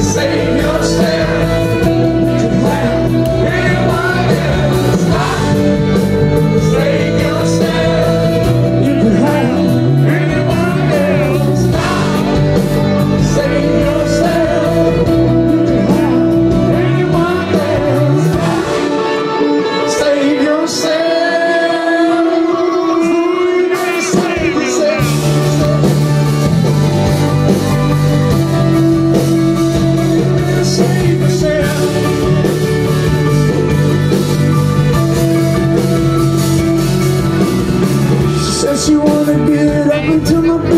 Save she wanna get up into my